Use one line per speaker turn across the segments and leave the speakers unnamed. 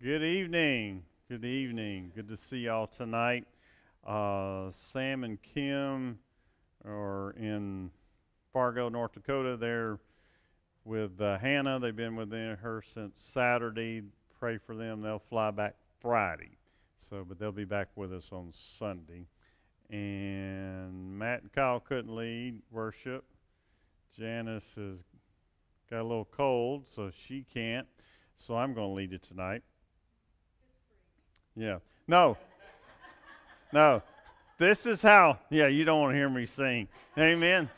Good evening. Good evening. Good to see y'all tonight. Uh, Sam and Kim are in Fargo, North Dakota. They're with uh, Hannah. They've been with her since Saturday. Pray for them. They'll fly back Friday. So, but they'll be back with us on Sunday. And Matt and Kyle couldn't lead worship. Janice has got a little cold, so she can't. So I'm going to lead it tonight. Yeah. No. No. This is how, yeah, you don't want to hear me sing. Amen.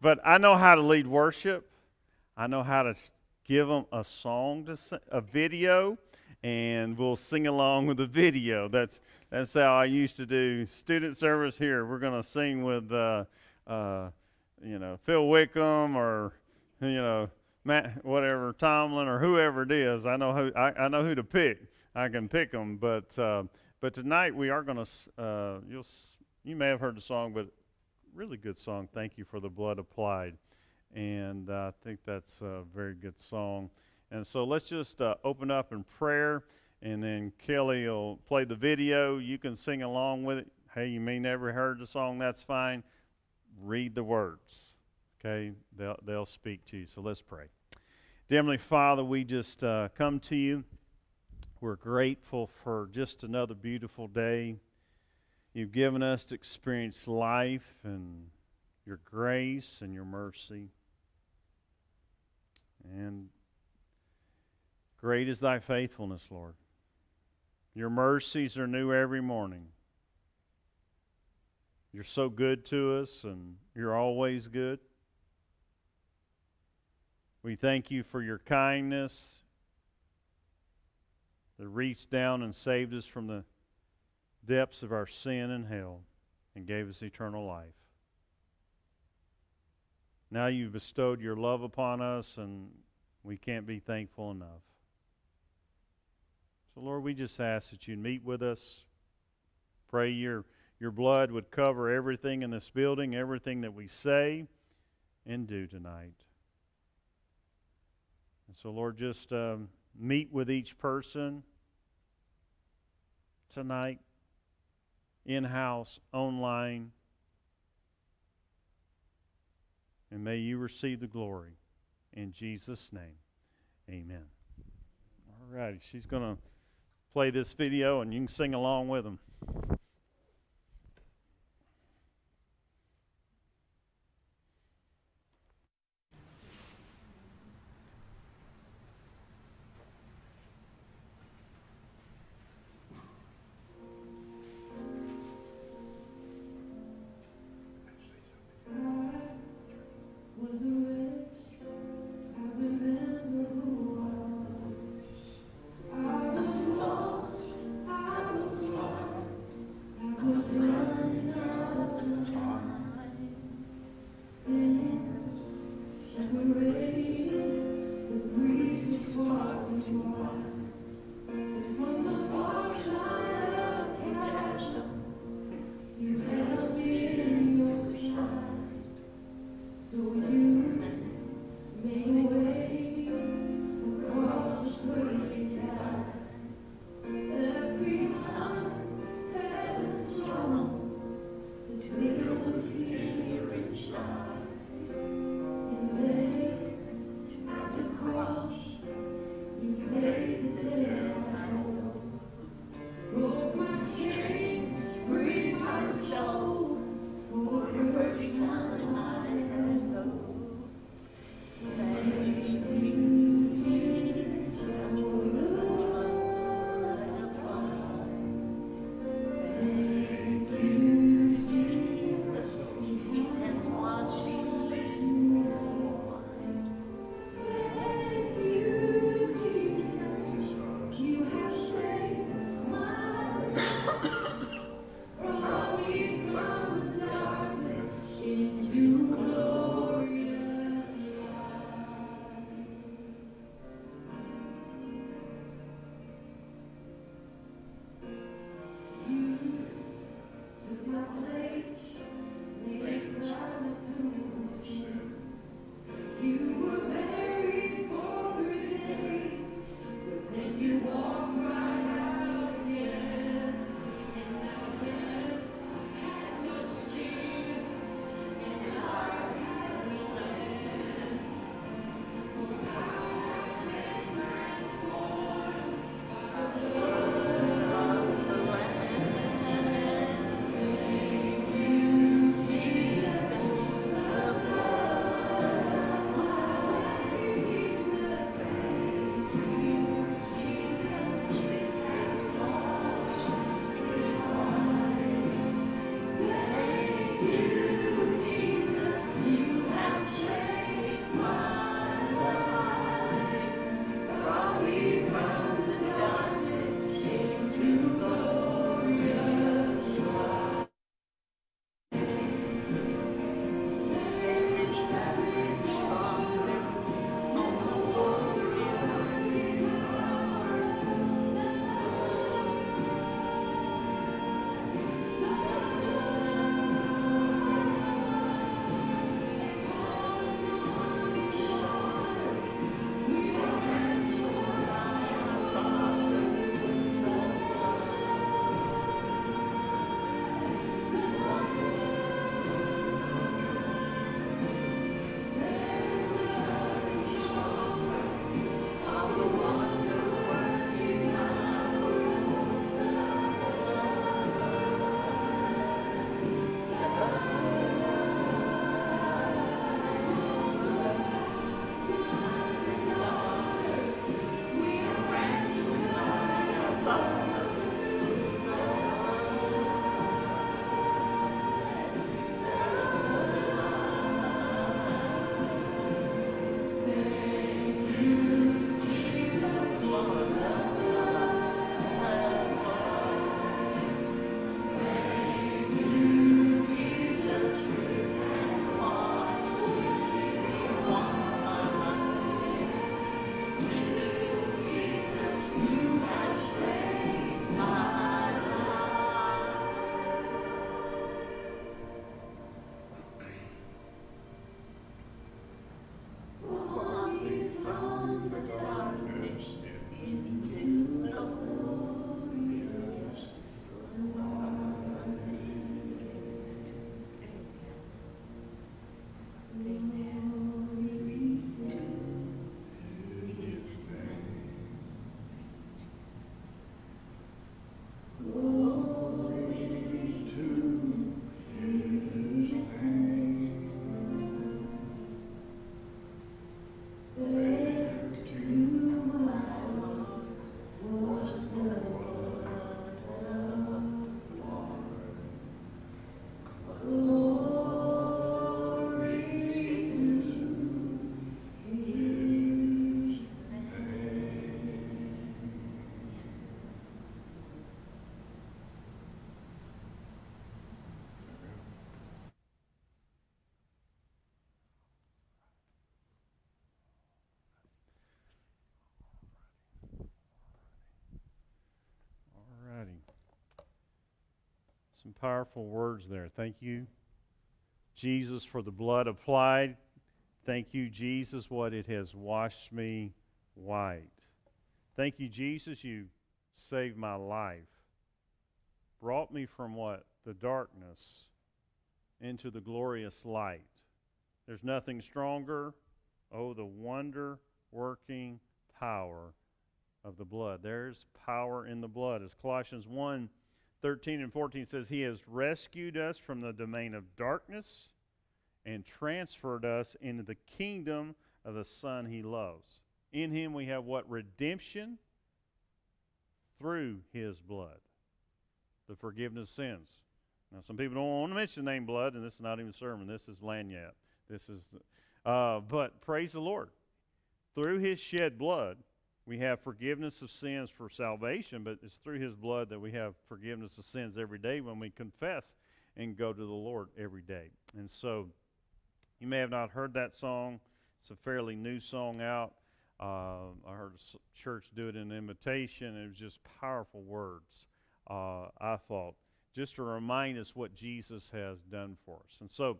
But I know how to lead worship. I know how to give them a song to sing, a video, and we'll sing along with the video. That's that's how I used to do student service here. We're going to sing with, uh, uh, you know, Phil Wickham or, you know, Matt, whatever Tomlin or whoever it is. I know who I, I know who to pick. I can pick them, but uh, but tonight we are going to. Uh, you'll you may have heard the song, but really good song. Thank you for the blood applied, and I think that's a very good song. And so let's just uh, open up in prayer, and then Kelly will play the video. You can sing along with it. Hey, you may never heard the song. That's fine. Read the words. Okay, they'll they'll speak to you. So let's pray. Dear Heavenly Father, we just uh, come to you. We're grateful for just another beautiful day. You've given us to experience life and your grace and your mercy. And great is thy faithfulness, Lord. Your mercies are new every morning. You're so good to us, and you're always good. We thank you for your kindness that reached down and saved us from the depths of our sin and hell and gave us eternal life. Now you've bestowed your love upon us, and we can't be thankful enough. So, Lord, we just ask that you meet with us. Pray your, your blood would cover everything in this building, everything that we say and do tonight. And so, Lord, just um, meet with each person tonight, in house, online. And may you receive the glory. In Jesus' name, amen. All righty, she's going to play this video and you can sing along with them. Some powerful words there. Thank you, Jesus, for the blood applied. Thank you, Jesus, what it has washed me white. Thank you, Jesus, you saved my life. Brought me from what? The darkness into the glorious light. There's nothing stronger. Oh, the wonder working power of the blood. There's power in the blood. As Colossians 1 13 and 14 says, He has rescued us from the domain of darkness and transferred us into the kingdom of the Son He loves. In Him we have what? Redemption through His blood, the forgiveness of sins. Now, some people don't want to mention the name blood, and this is not even a sermon. This is lagniappe. This is, uh, but praise the Lord. Through His shed blood, we have forgiveness of sins for salvation, but it's through His blood that we have forgiveness of sins every day when we confess and go to the Lord every day. And so, you may have not heard that song. It's a fairly new song out. Uh, I heard a church do it in an invitation. It was just powerful words, uh, I thought, just to remind us what Jesus has done for us. And so,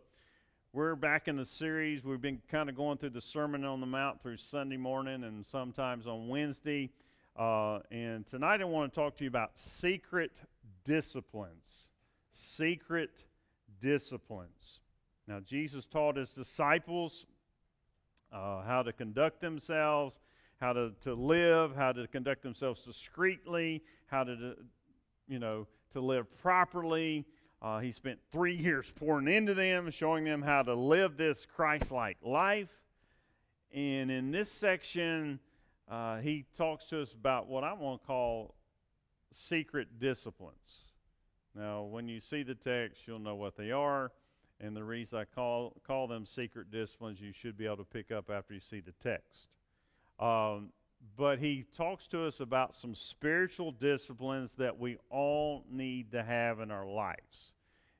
we're back in the series. We've been kind of going through the Sermon on the Mount through Sunday morning and sometimes on Wednesday. Uh, and tonight I want to talk to you about secret disciplines. Secret disciplines. Now, Jesus taught his disciples uh, how to conduct themselves, how to, to live, how to conduct themselves discreetly, how to, you know, to live properly, uh, he spent three years pouring into them, showing them how to live this Christ like life. And in this section, uh, he talks to us about what I want to call secret disciplines. Now, when you see the text, you'll know what they are. And the reason I call, call them secret disciplines, you should be able to pick up after you see the text. Um, but he talks to us about some spiritual disciplines that we all need to have in our lives.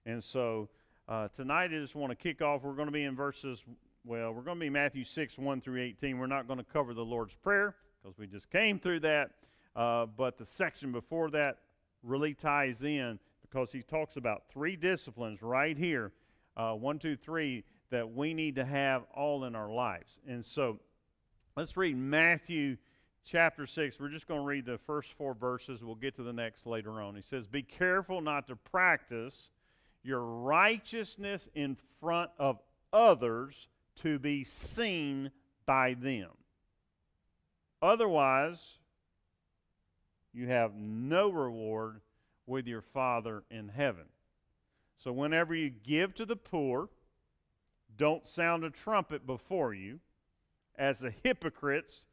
And so uh, tonight I just want to kick off. We're going to be in verses, well, we're going to be Matthew 6, 1 through 18. We're not going to cover the Lord's Prayer because we just came through that. Uh, but the section before that really ties in because he talks about three disciplines right here uh, one, two, three that we need to have all in our lives. And so let's read Matthew chapter 6. We're just going to read the first four verses. We'll get to the next later on. He says, Be careful not to practice your righteousness in front of others to be seen by them. Otherwise, you have no reward with your Father in heaven. So, whenever you give to the poor, don't sound a trumpet before you, as the hypocrites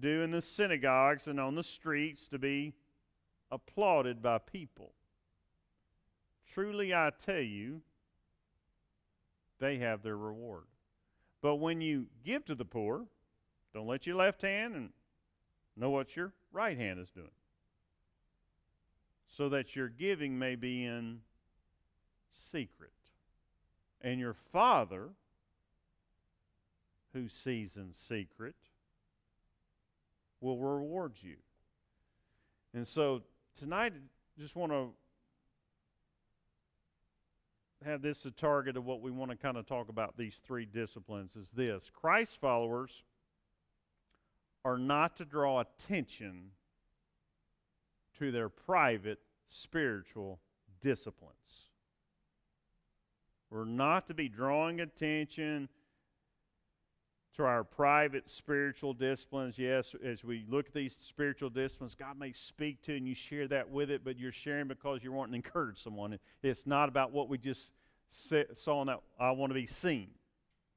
do in the synagogues and on the streets to be applauded by people. Truly I tell you, they have their reward. But when you give to the poor, don't let your left hand and know what your right hand is doing, so that your giving may be in secret. And your Father, who sees in secret, will reward you. And so tonight, just want to have this a target of what we want to kind of talk about these three disciplines is this Christ followers are not to draw attention to their private spiritual disciplines. We're not to be drawing attention our private spiritual disciplines. Yes, as we look at these spiritual disciplines, God may speak to and you share that with it, but you're sharing because you want to encourage someone. It's not about what we just saw in that I want to be seen.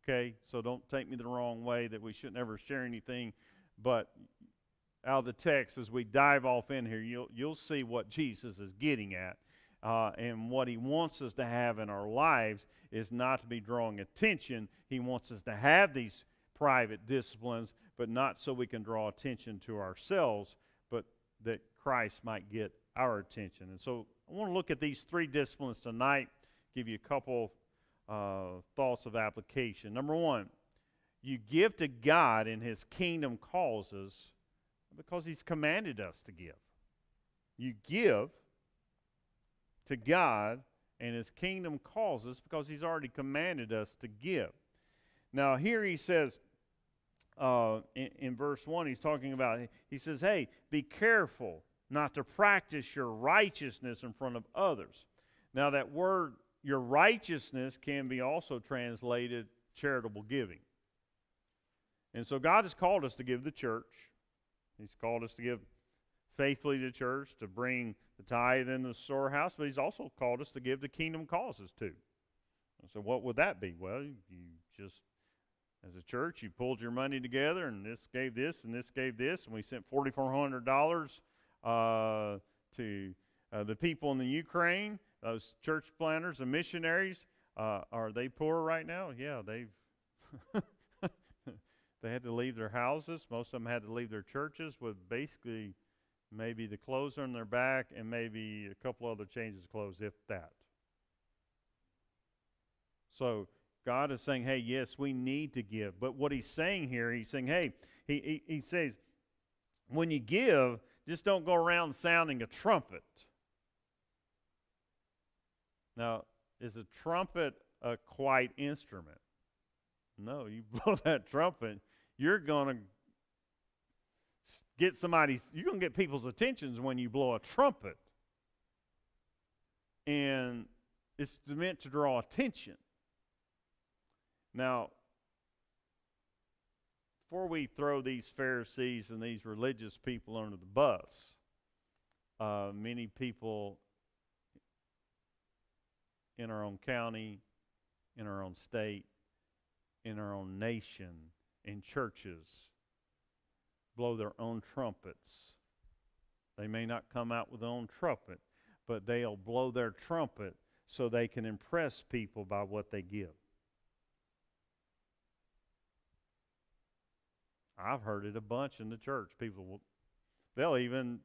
Okay, so don't take me the wrong way that we shouldn't ever share anything. But out of the text, as we dive off in here, you'll, you'll see what Jesus is getting at. Uh, and what he wants us to have in our lives is not to be drawing attention. He wants us to have these private disciplines, but not so we can draw attention to ourselves, but that Christ might get our attention. And so I want to look at these three disciplines tonight, give you a couple uh, thoughts of application. Number one, you give to God in His kingdom causes because He's commanded us to give. You give to God and his kingdom calls us because he's already commanded us to give. Now, here he says, uh, in, in verse 1, he's talking about, he says, hey, be careful not to practice your righteousness in front of others. Now, that word, your righteousness, can be also translated charitable giving. And so God has called us to give the church. He's called us to give faithfully to church, to bring the tithe in the storehouse, but He's also called us to give the kingdom causes too. And So, what would that be? Well, you just, as a church, you pulled your money together, and this gave this, and this gave this, and we sent $4,400 uh, to uh, the people in the Ukraine, those church planters and missionaries. Uh, are they poor right now? Yeah, they've. they had to leave their houses. Most of them had to leave their churches with basically maybe the clothes on their back and maybe a couple other changes of clothes, if that. So God is saying, hey, yes, we need to give. But what he's saying here, he's saying, hey, he, he, he says, when you give, just don't go around sounding a trumpet. Now, is a trumpet a quiet instrument? No, you blow that trumpet, you're going to get somebody's, you're going to get people's attentions when you blow a trumpet. And it's meant to draw attention. Now, before we throw these Pharisees and these religious people under the bus, uh, many people in our own county, in our own state, in our own nation, in churches, blow their own trumpets. They may not come out with their own trumpet, but they'll blow their trumpet so they can impress people by what they give. I've heard it a bunch in the church. People will, they'll even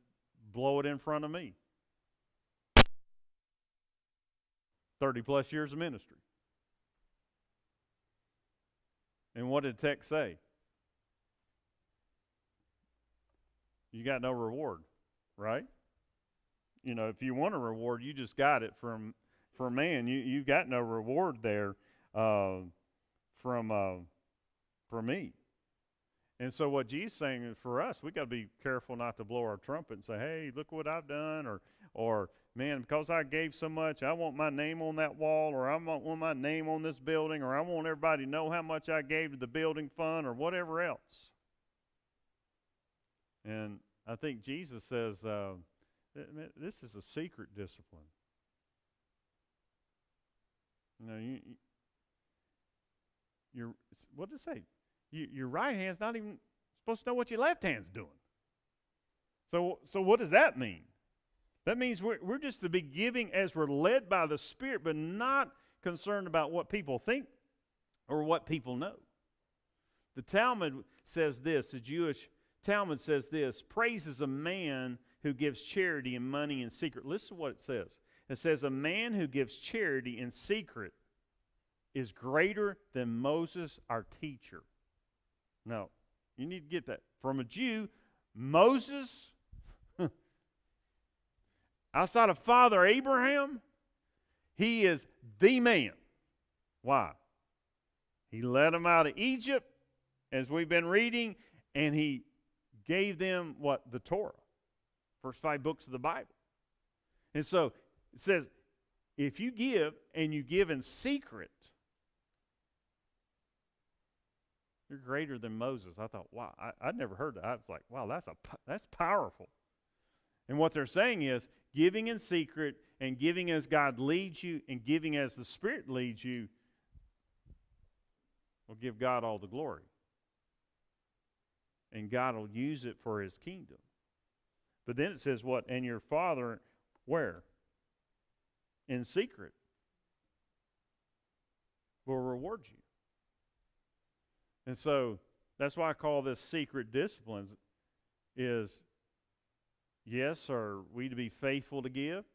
blow it in front of me. 30 plus years of ministry. And what did text say? You got no reward, right? You know, if you want a reward, you just got it from from man. You you got no reward there uh, from uh, from me. And so what Jesus is saying is for us, we got to be careful not to blow our trumpet and say, "Hey, look what I've done," or or man, because I gave so much, I want my name on that wall, or I want my name on this building, or I want everybody to know how much I gave to the building fund, or whatever else. And I think Jesus says uh, this is a secret discipline. You know, you, you your what does it say? You, your right hand's not even supposed to know what your left hand's doing. So, so what does that mean? That means we're, we're just to be giving as we're led by the Spirit, but not concerned about what people think or what people know. The Talmud says this, the Jewish Talmud says this praises a man who gives charity and money in secret. Listen to what it says. It says, A man who gives charity in secret is greater than Moses, our teacher. No, you need to get that. From a Jew, Moses, outside of Father Abraham, he is the man. Why? He led them out of Egypt, as we've been reading, and he gave them what? The Torah. First five books of the Bible. And so it says, if you give and you give in secret, you're greater than Moses. I thought, wow, I, would never heard that. I was like, wow, that's a that's powerful. And what they're saying is giving in secret and giving as God leads you and giving as the Spirit leads you will give God all the glory and God will use it for his kingdom. But then it says what? And your father, where? In secret, will reward you. And so that's why I call this secret disciplines is yes, are we to be faithful to give?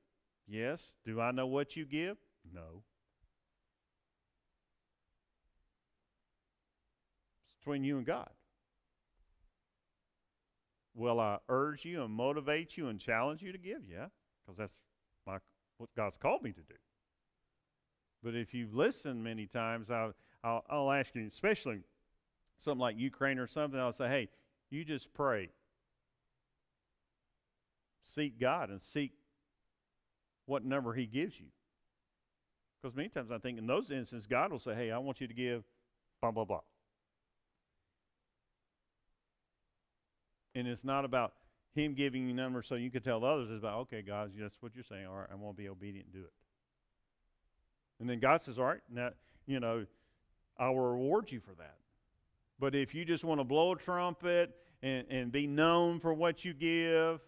Yes. Do I know what you give? No. It's between you and God. Will I urge you and motivate you and challenge you to give? Yeah, because that's my, what God's called me to do. But if you've listened many times, I'll, I'll, I'll ask you, especially something like Ukraine or something, I'll say, hey, you just pray. Seek God and seek what number He gives you. Because many times I think in those instances, God will say, hey, I want you to give blah, blah, blah. And it's not about Him giving you numbers so you can tell others. It's about, okay, God, that's what you're saying. All right, I'm going to be obedient and do it. And then God says, all right, now, you know, I will reward you for that. But if you just want to blow a trumpet and, and be known for what you give,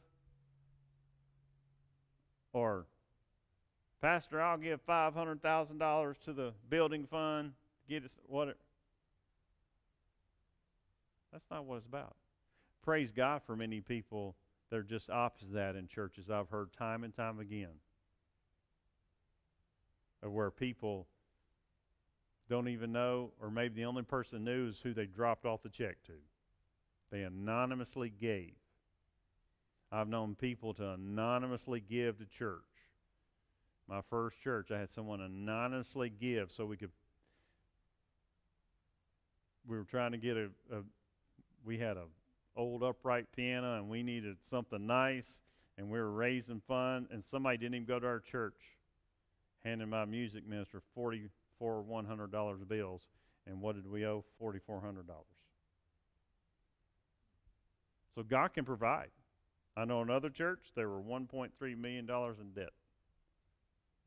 or, Pastor, I'll give $500,000 to the building fund, get us what that's not what it's about. Praise God for many people that are just opposite that in churches. I've heard time and time again of where people don't even know, or maybe the only person knew is who they dropped off the check to. They anonymously gave. I've known people to anonymously give to church. My first church, I had someone anonymously give so we could. We were trying to get a, a we had a old upright piano and we needed something nice and we were raising funds and somebody didn't even go to our church handing my music minister forty four one hundred dollars bills and what did we owe forty four hundred dollars so god can provide i know another church they were 1.3 million dollars in debt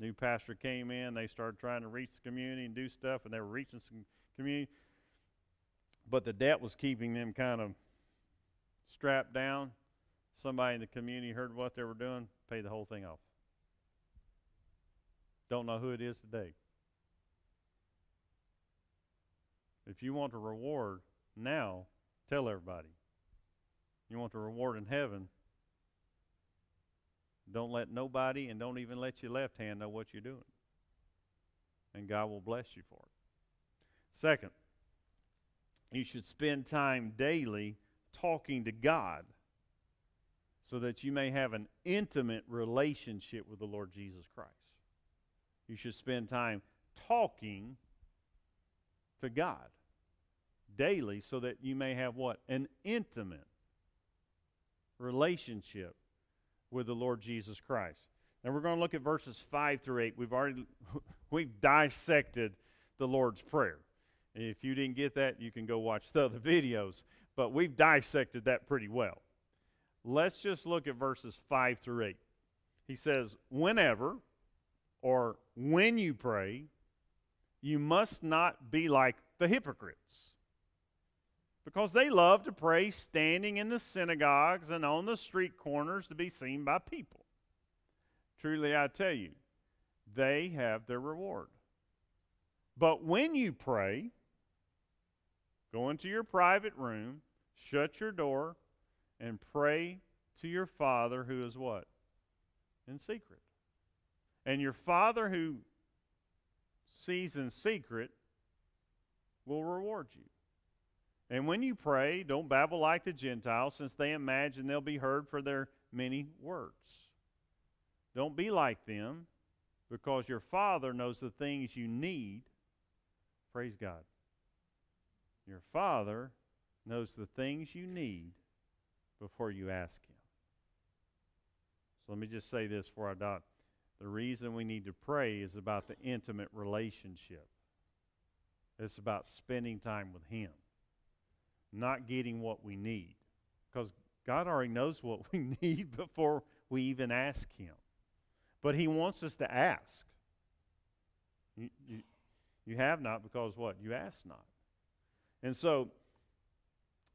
new pastor came in they started trying to reach the community and do stuff and they were reaching some community but the debt was keeping them kind of strapped down. Somebody in the community heard what they were doing, paid the whole thing off. Don't know who it is today. If you want a reward now, tell everybody. You want the reward in heaven, don't let nobody and don't even let your left hand know what you're doing. And God will bless you for it. Second, you should spend time daily talking to God so that you may have an intimate relationship with the Lord Jesus Christ. You should spend time talking to God daily so that you may have what? An intimate relationship with the Lord Jesus Christ. Now we're going to look at verses 5 through 8. We've already we've dissected the Lord's prayer. If you didn't get that, you can go watch the other videos. But we've dissected that pretty well. Let's just look at verses 5 through 8. He says, Whenever or when you pray, you must not be like the hypocrites. Because they love to pray standing in the synagogues and on the street corners to be seen by people. Truly, I tell you, they have their reward. But when you pray, Go into your private room, shut your door, and pray to your Father who is what? In secret. And your Father who sees in secret will reward you. And when you pray, don't babble like the Gentiles, since they imagine they'll be heard for their many words. Don't be like them, because your Father knows the things you need. Praise God. Your Father knows the things you need before you ask Him. So let me just say this for our dot. The reason we need to pray is about the intimate relationship. It's about spending time with Him, not getting what we need. Because God already knows what we need before we even ask Him. But He wants us to ask. You, you, you have not because what? You ask not. And so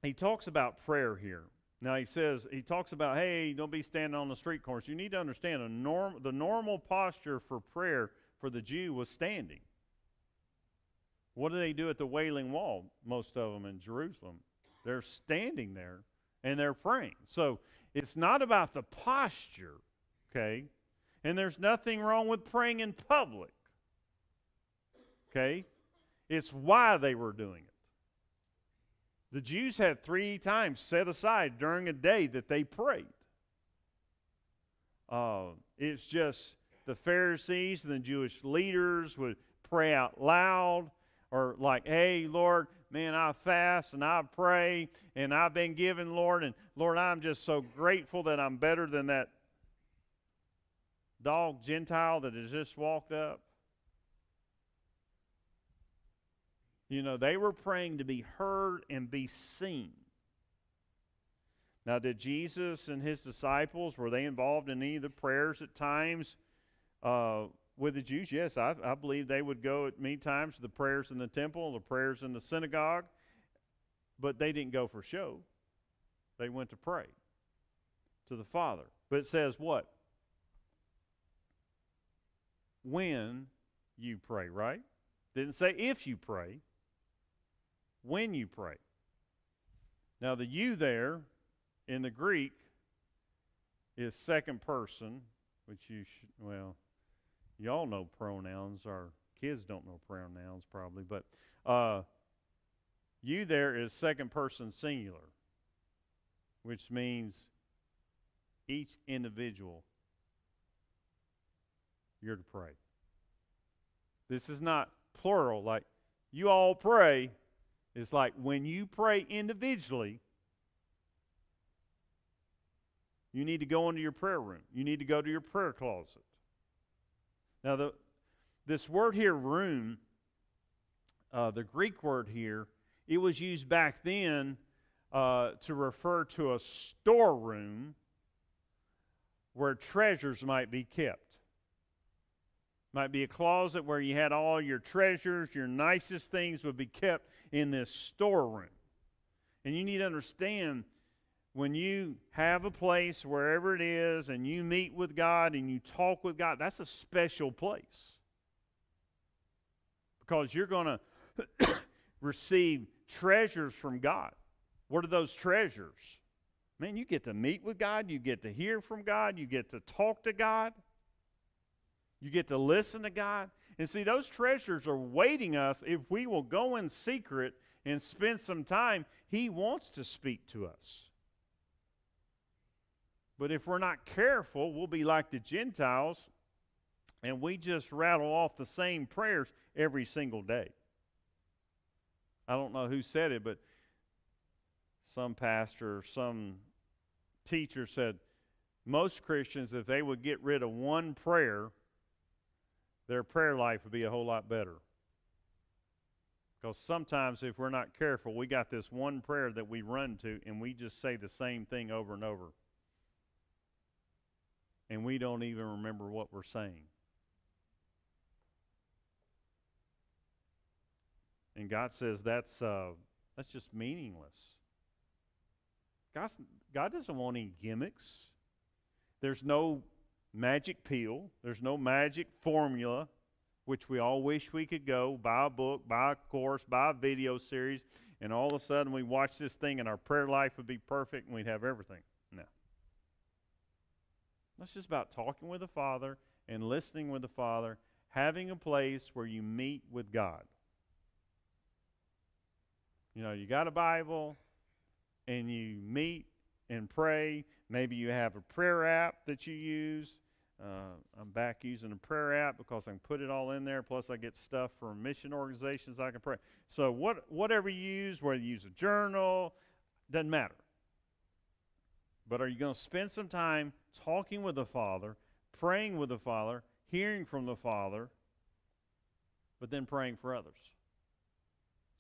he talks about prayer here. Now he says he talks about hey, don't be standing on the street corners. You need to understand a norm, the normal posture for prayer for the Jew was standing. What do they do at the Wailing Wall? Most of them in Jerusalem, they're standing there and they're praying. So it's not about the posture, okay? And there's nothing wrong with praying in public, okay? It's why they were doing it. The Jews had three times set aside during a day that they prayed. Uh, it's just the Pharisees and the Jewish leaders would pray out loud or like, hey, Lord, man, I fast and I pray and I've been given, Lord, and Lord, I'm just so grateful that I'm better than that dog Gentile that has just walked up. You know, they were praying to be heard and be seen. Now, did Jesus and his disciples, were they involved in any of the prayers at times? Uh, with the Jews, yes, I, I believe they would go at many times to the prayers in the temple, the prayers in the synagogue, but they didn't go for show. They went to pray to the Father. But it says what? When you pray, right? Didn't say if you pray, when you pray. Now, the you there in the Greek is second person, which you should, well, y'all know pronouns. Our kids don't know pronouns probably, but uh, you there is second person singular, which means each individual you're to pray. This is not plural, like you all pray. It's like when you pray individually, you need to go into your prayer room. You need to go to your prayer closet. Now, the, this word here, room, uh, the Greek word here, it was used back then uh, to refer to a storeroom where treasures might be kept. Might be a closet where you had all your treasures, your nicest things would be kept in this storeroom. And you need to understand when you have a place, wherever it is, and you meet with God and you talk with God, that's a special place. Because you're going to receive treasures from God. What are those treasures? Man, you get to meet with God, you get to hear from God, you get to talk to God, you get to listen to God. And see, those treasures are waiting us if we will go in secret and spend some time. He wants to speak to us. But if we're not careful, we'll be like the Gentiles and we just rattle off the same prayers every single day. I don't know who said it, but some pastor, some teacher said most Christians, if they would get rid of one prayer, their prayer life would be a whole lot better. Because sometimes, if we're not careful, we got this one prayer that we run to, and we just say the same thing over and over and we don't even remember what we're saying. And God says that's, uh, that's just meaningless. God's, God doesn't want any gimmicks. There's no magic pill, there's no magic formula, which we all wish we could go buy a book, buy a course, buy a video series, and all of a sudden we watch this thing and our prayer life would be perfect and we'd have everything. It's just about talking with the Father and listening with the Father, having a place where you meet with God. You know, you got a Bible and you meet and pray. Maybe you have a prayer app that you use. Uh, I'm back using a prayer app because I can put it all in there. Plus, I get stuff from mission organizations I can pray. So, what, whatever you use, whether you use a journal, doesn't matter. But are you going to spend some time talking with the Father, praying with the Father, hearing from the Father, but then praying for others?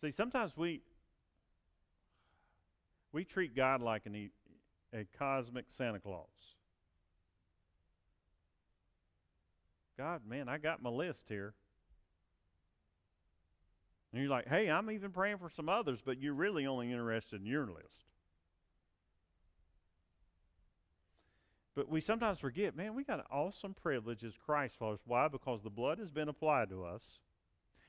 See, sometimes we we treat God like an, a cosmic Santa Claus. God, man, I got my list here. And you're like, hey, I'm even praying for some others, but you're really only interested in your list. But we sometimes forget, man, we got an awesome privilege as Christ followers. Why? Because the blood has been applied to us.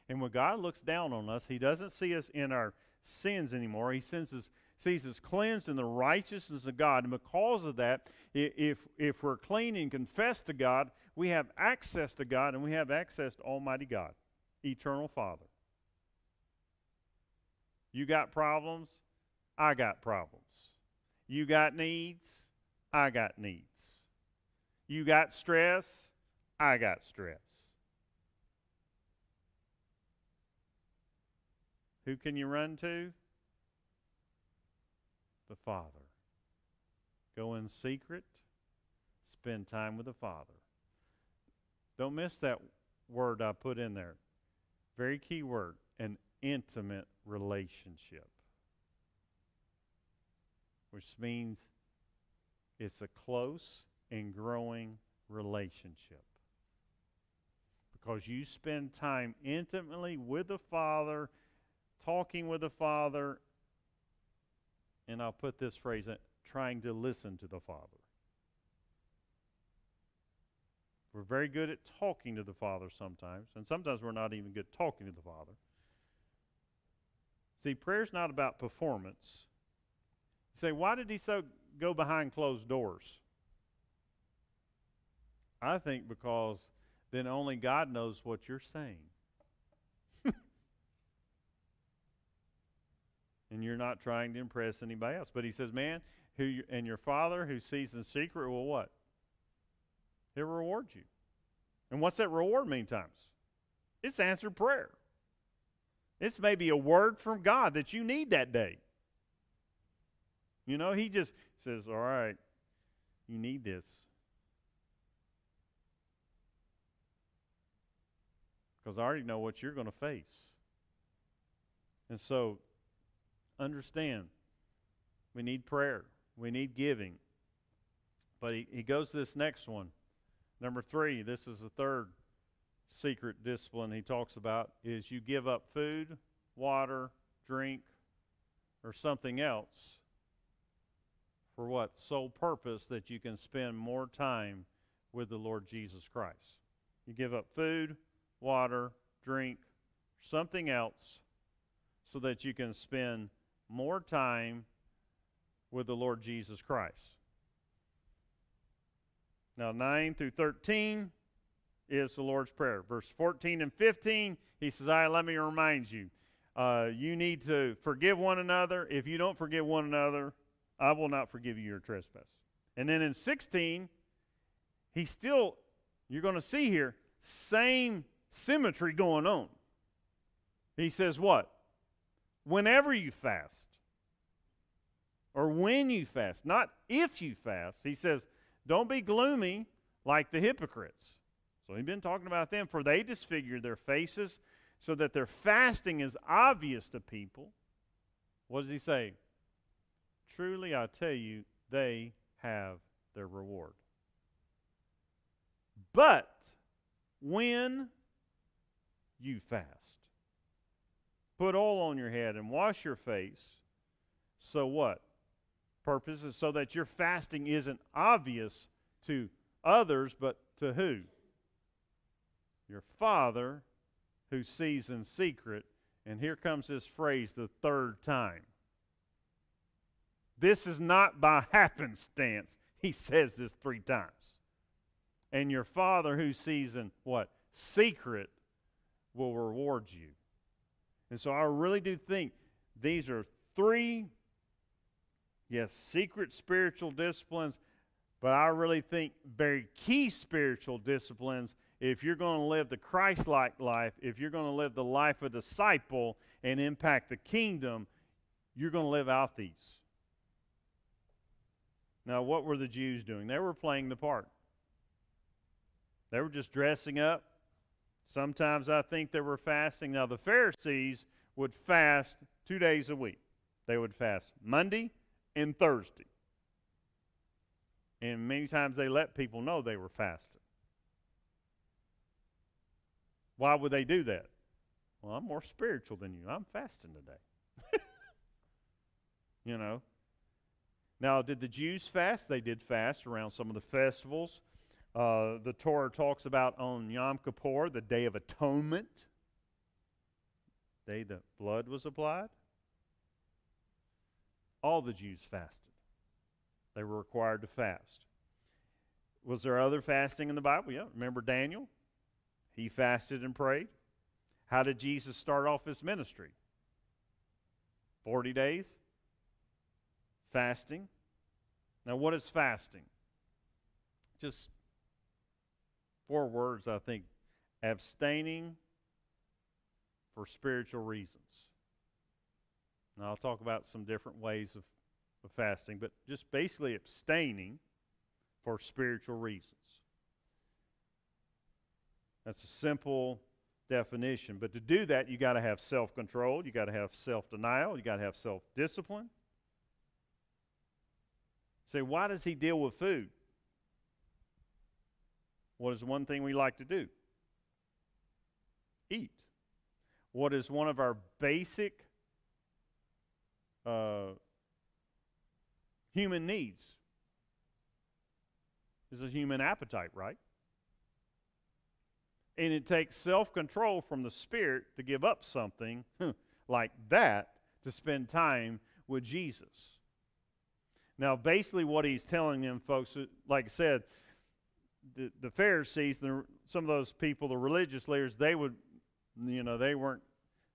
And when God looks down on us, He doesn't see us in our sins anymore. He sees us, sees us cleansed in the righteousness of God. And because of that, if, if we're clean and confess to God, we have access to God and we have access to Almighty God, Eternal Father. You got problems? I got problems. You got needs? I got needs. You got stress, I got stress. Who can you run to? The Father. Go in secret, spend time with the Father. Don't miss that word I put in there. Very key word an intimate relationship, which means it's a close and growing relationship. Because you spend time intimately with the Father, talking with the Father, and I'll put this phrase in, trying to listen to the Father. We're very good at talking to the Father sometimes, and sometimes we're not even good talking to the Father. See, prayer's not about performance. You say, why did he so go behind closed doors? I think because then only God knows what you're saying. and you're not trying to impress anybody else. But he says, man, who you, and your father who sees in secret will what? He'll reward you. And what's that reward mean times? It's answered prayer. It's maybe a word from God that you need that day. You know, he just says, All right, you need this. Because I already know what you're going to face. And so, understand, we need prayer, we need giving. But he, he goes to this next one. Number three, this is the third secret discipline he talks about, is you give up food, water, drink, or something else for what? Sole purpose that you can spend more time with the Lord Jesus Christ. You give up food, water, drink, something else so that you can spend more time with the Lord Jesus Christ. Now, 9 through 13 is the Lord's Prayer. Verse 14 and 15, he says, right, let me remind you. Uh, you need to forgive one another. If you don't forgive one another, I will not forgive you your trespass. And then in 16, he still, you're going to see here, same symmetry going on. He says, What? Whenever you fast, or when you fast, not if you fast. He says, don't be gloomy like the hypocrites. So he's been talking about them, for they disfigure their faces so that their fasting is obvious to people. What does he say? Truly, I tell you, they have their reward. But when you fast, put oil on your head and wash your face. So what? Purpose is so that your fasting isn't obvious to others, but to who? Your Father who sees in secret. And here comes this phrase the third time. This is not by happenstance. He says this three times. And your Father who sees in what? Secret will reward you. And so I really do think these are three, yes, secret spiritual disciplines, but I really think very key spiritual disciplines if you're going to live the Christ like life, if you're going to live the life of a disciple and impact the kingdom, you're going to live out these. Now, what were the Jews doing? They were playing the part. They were just dressing up. Sometimes I think they were fasting. Now, the Pharisees would fast two days a week. They would fast Monday and Thursday. And many times they let people know they were fasting. Why would they do that? Well, I'm more spiritual than you. I'm fasting today. you know. Now, did the Jews fast? They did fast around some of the festivals. Uh, the Torah talks about on Yom Kippur, the Day of Atonement, day the blood was applied. All the Jews fasted. They were required to fast. Was there other fasting in the Bible? Yeah. Remember Daniel? He fasted and prayed. How did Jesus start off his ministry? 40 days? Fasting. Now, what is fasting? Just four words, I think abstaining for spiritual reasons. Now, I'll talk about some different ways of, of fasting, but just basically abstaining for spiritual reasons. That's a simple definition. But to do that, you got to have self control, you got to have self denial, you got to have self discipline. Say, why does he deal with food? What is one thing we like to do? Eat. What is one of our basic uh, human needs? Is a human appetite, right? And it takes self control from the Spirit to give up something like that to spend time with Jesus. Now, basically, what he's telling them, folks, uh, like I said, the, the Pharisees, the, some of those people, the religious leaders, they would, you know, they weren't,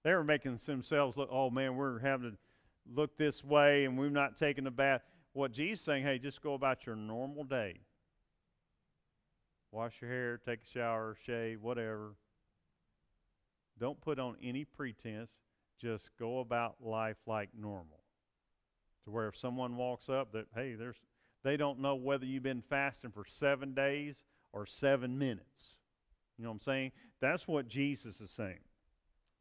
they were making themselves look, oh man, we're having to look this way and we're not taking a bath. What Jesus saying, hey, just go about your normal day wash your hair, take a shower, shave, whatever. Don't put on any pretense. Just go about life like normal. To where if someone walks up that, hey, there's they don't know whether you've been fasting for seven days or seven minutes. You know what I'm saying? That's what Jesus is saying.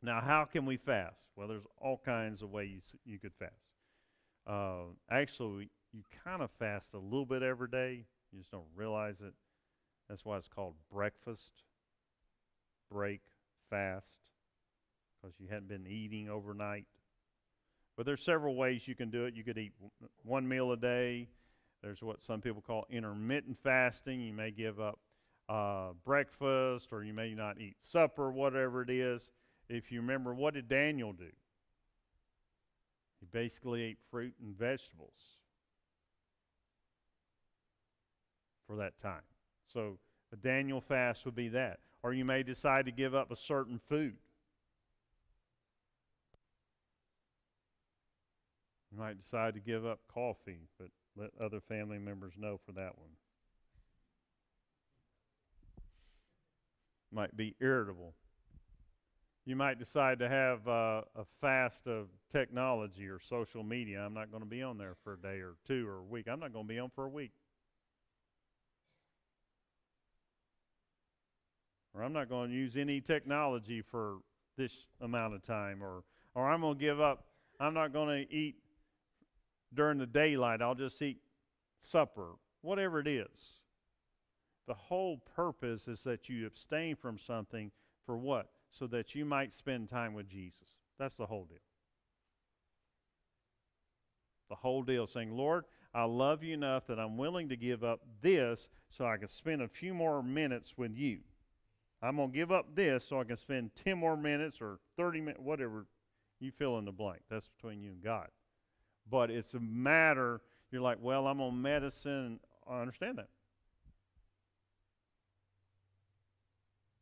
Now, how can we fast? Well, there's all kinds of ways you could fast. Uh, actually, you kind of fast a little bit every day. You just don't realize it. That's why it's called breakfast, break, fast, because you hadn't been eating overnight. But there's several ways you can do it. You could eat one meal a day. There's what some people call intermittent fasting. You may give up uh, breakfast or you may not eat supper, whatever it is. If you remember, what did Daniel do? He basically ate fruit and vegetables for that time. So a Daniel fast would be that. Or you may decide to give up a certain food. You might decide to give up coffee, but let other family members know for that one. Might be irritable. You might decide to have uh, a fast of technology or social media. I'm not going to be on there for a day or two or a week. I'm not going to be on for a week. or I'm not going to use any technology for this amount of time, or, or I'm going to give up, I'm not going to eat during the daylight, I'll just eat supper, whatever it is. The whole purpose is that you abstain from something for what? So that you might spend time with Jesus. That's the whole deal. The whole deal saying, Lord, I love you enough that I'm willing to give up this so I can spend a few more minutes with you. I'm going to give up this so I can spend 10 more minutes or 30 minutes, whatever you fill in the blank. That's between you and God. But it's a matter, you're like, well, I'm on medicine. I understand that.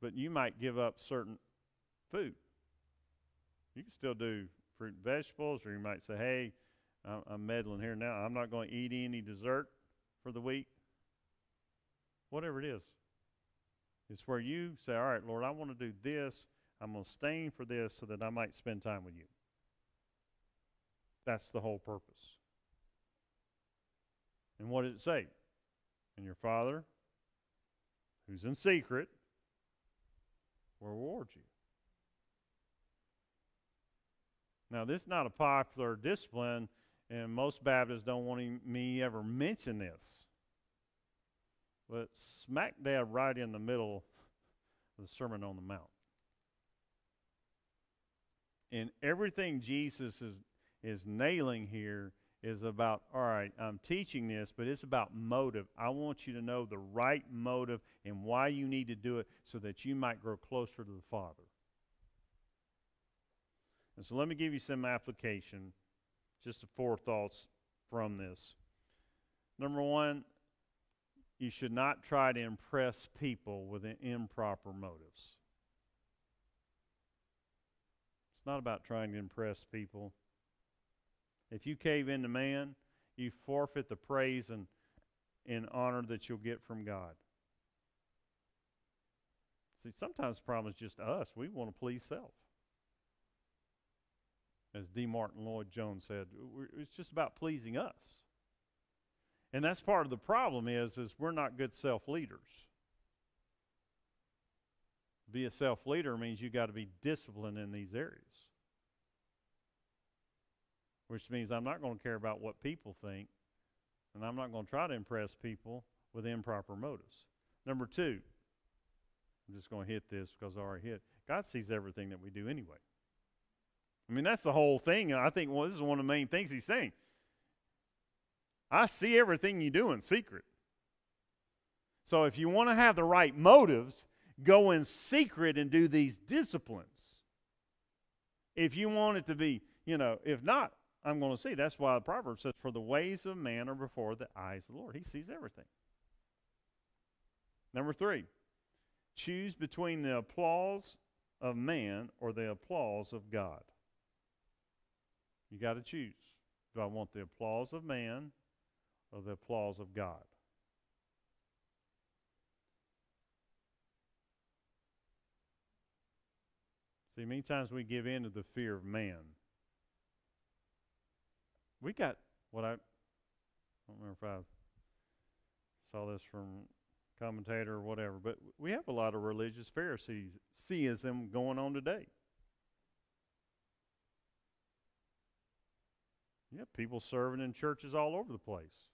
But you might give up certain food. You can still do fruit and vegetables, or you might say, hey, I'm meddling here now. I'm not going to eat any dessert for the week. Whatever it is. It's where you say, All right, Lord, I want to do this. I'm going to stain for this so that I might spend time with you. That's the whole purpose. And what did it say? And your Father, who's in secret, will reward you. Now, this is not a popular discipline, and most Baptists don't want me ever mention this. But smack dab right in the middle of the Sermon on the Mount. And everything Jesus is, is nailing here is about, all right, I'm teaching this, but it's about motive. I want you to know the right motive and why you need to do it so that you might grow closer to the Father. And so let me give you some application, just four thoughts from this. Number one, you should not try to impress people with improper motives. It's not about trying to impress people. If you cave into man, you forfeit the praise and, and honor that you'll get from God. See, sometimes the problem is just us. We want to please self. as D. Martyn Lloyd Jones said, it's just about pleasing us. And that's part of the problem is, is we're not good self-leaders. Be a self-leader means you got to be disciplined in these areas. Which means I'm not going to care about what people think, and I'm not going to try to impress people with improper motives. Number two, I'm just going to hit this because I already hit. God sees everything that we do anyway. I mean, that's the whole thing. I think well, this is one of the main things he's saying. I see everything you do in secret. So if you want to have the right motives, go in secret and do these disciplines. If you want it to be, you know, if not, I'm going to see. That's why the proverb says, For the ways of man are before the eyes of the Lord. He sees everything. Number three, choose between the applause of man or the applause of God. You got to choose. Do I want the applause of man or the applause of God? See, many times we give in to the fear of man. We got what I, I don't remember if I saw this from commentator or whatever, but we have a lot of religious Pharisees Phariseeism going on today. You have people serving in churches all over the place.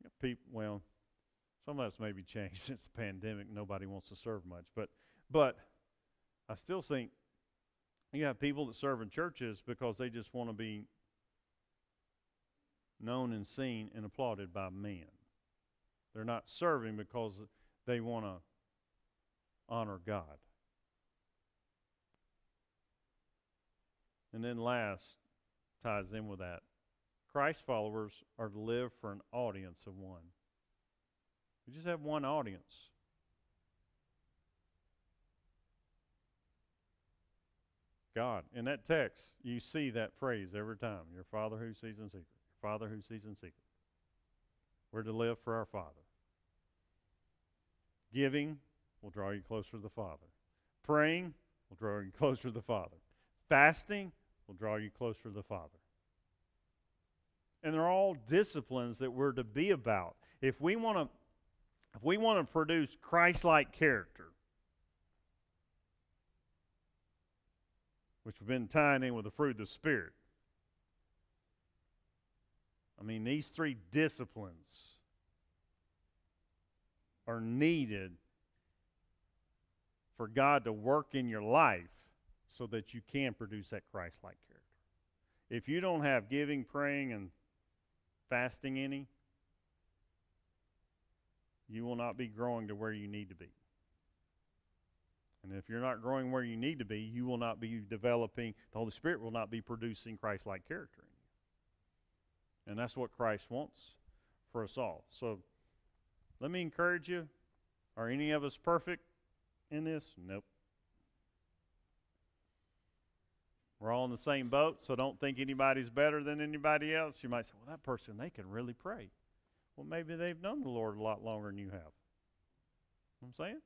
You have people, well, some of that's maybe changed since the pandemic. Nobody wants to serve much, but but I still think you have people that serve in churches because they just want to be known and seen and applauded by men. They're not serving because they want to honor God. And then last ties in with that. Christ followers are to live for an audience of one. We just have one audience. God. In that text, you see that phrase every time. Your Father who sees in secret. Your Father who sees in secret. We're to live for our Father. Giving will draw you closer to the Father. Praying will draw you closer to the Father. Fasting will draw you closer to the Father. And they're all disciplines that we're to be about. If we want to if we want to produce Christ-like character, which we've been tying in with the fruit of the Spirit. I mean, these three disciplines are needed for God to work in your life so that you can produce that Christ like character. If you don't have giving, praying, and fasting any, you will not be growing to where you need to be. And if you're not growing where you need to be, you will not be developing, the Holy Spirit will not be producing Christ like character in you. And that's what Christ wants for us all. So let me encourage you. Are any of us perfect in this? Nope. We're all in the same boat, so don't think anybody's better than anybody else. You might say, well, that person, they can really pray. Well, maybe they've known the Lord a lot longer than you have. You know I'm saying?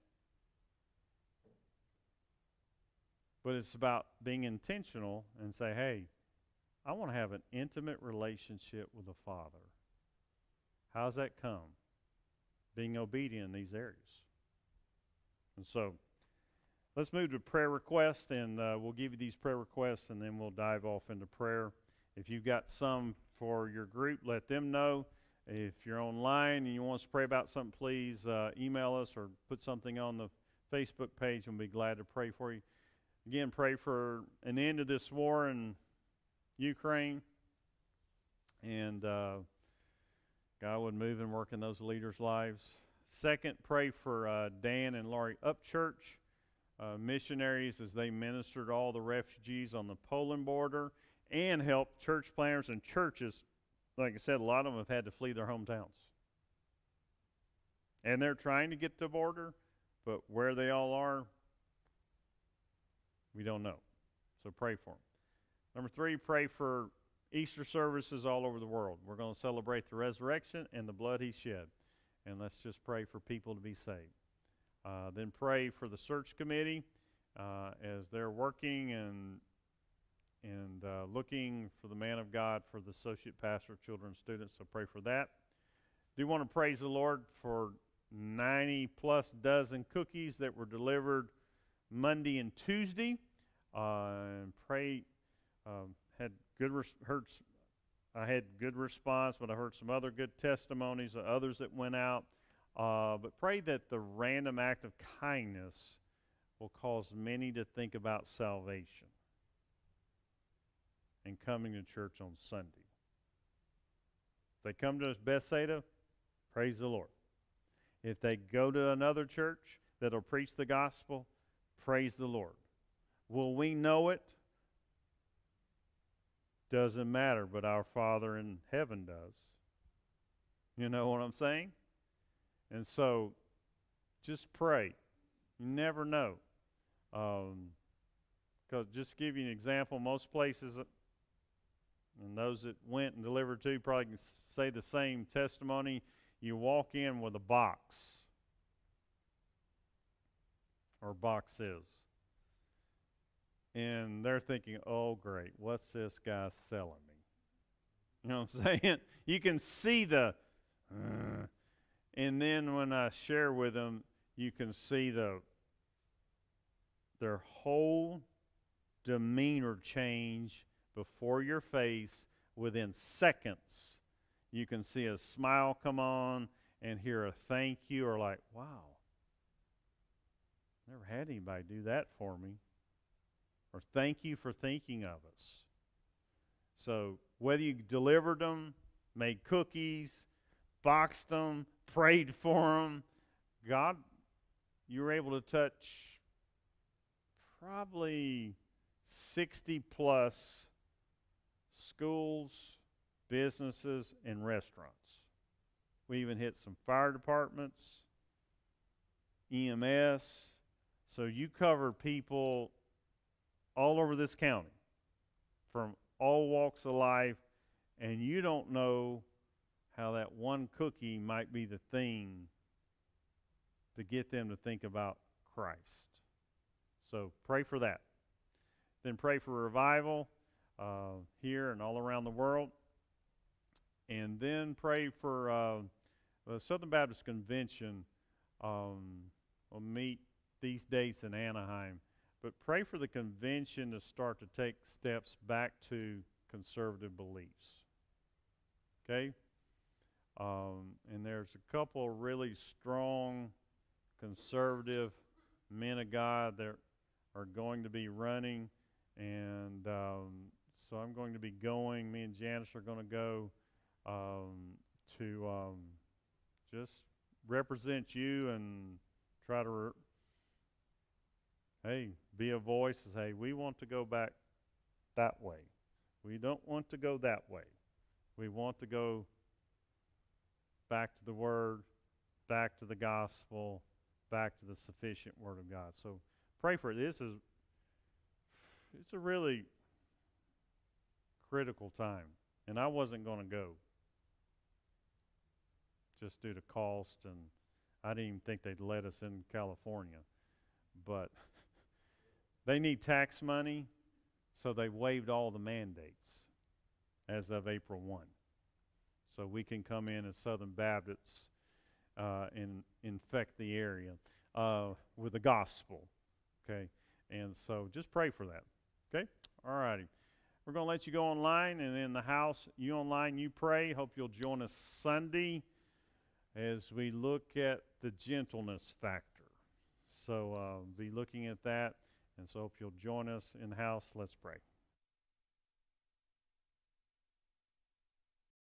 But it's about being intentional and say, hey, I want to have an intimate relationship with the Father. How's that come? Being obedient in these areas. And so, Let's move to prayer requests, and uh, we'll give you these prayer requests, and then we'll dive off into prayer. If you've got some for your group, let them know. If you're online and you want us to pray about something, please uh, email us or put something on the Facebook page, and we'll be glad to pray for you. Again, pray for an end to this war in Ukraine, and uh, God would move and work in those leaders' lives. Second, pray for uh, Dan and Laurie Upchurch uh, missionaries as they ministered all the refugees on the Poland border and helped church planters and churches. Like I said, a lot of them have had to flee their hometowns. And they're trying to get to the border, but where they all are, we don't know. So pray for them. Number three, pray for Easter services all over the world. We're going to celebrate the resurrection and the blood he shed. And let's just pray for people to be saved. Uh, then pray for the search committee uh, as they're working and and uh, looking for the man of God for the associate pastor of children and students. So pray for that. Do you want to praise the Lord for 90 plus dozen cookies that were delivered Monday and Tuesday. Uh, pray um, had good heard I had good response, but I heard some other good testimonies of others that went out. Uh, but pray that the random act of kindness will cause many to think about salvation and coming to church on Sunday. If they come to Bethsaida, praise the Lord. If they go to another church that'll preach the gospel, praise the Lord. Will we know it? Doesn't matter, but our Father in heaven does. You know what I'm saying? And so just pray. You never know. Because um, just to give you an example, most places, and those that went and delivered to probably can say the same testimony. You walk in with a box or boxes. And they're thinking, oh, great, what's this guy selling me? You know what I'm saying? You can see the, uh, and then when I share with them, you can see the their whole demeanor change before your face within seconds. You can see a smile come on and hear a thank you or like, wow, never had anybody do that for me. Or thank you for thinking of us. So whether you delivered them, made cookies, boxed them, prayed for them, God, you were able to touch probably 60 plus schools, businesses, and restaurants. We even hit some fire departments, EMS. So you cover people all over this county from all walks of life, and you don't know how that one cookie might be the thing to get them to think about Christ. So pray for that. Then pray for revival uh, here and all around the world. And then pray for uh, the Southern Baptist Convention. Um, will meet these dates in Anaheim. But pray for the convention to start to take steps back to conservative beliefs. Okay? Um, and there's a couple of really strong conservative men of God that are going to be running, and um, so I'm going to be going. Me and Janice are going to go um, to um, just represent you and try to, re- hey, be a voice and say, we want to go back that way. We don't want to go that way. We want to go back to the Word, back to the gospel, back to the sufficient Word of God. So pray for it. This is it's a really critical time, and I wasn't going to go just due to cost, and I didn't even think they'd let us in California, but they need tax money, so they waived all the mandates as of April 1. So we can come in as Southern Baptists uh, and infect the area uh, with the gospel. Okay? And so just pray for that. Okay? All righty. We're going to let you go online and in the house, you online, you pray. Hope you'll join us Sunday as we look at the gentleness factor. So uh, be looking at that. And so if you'll join us in the house. Let's pray.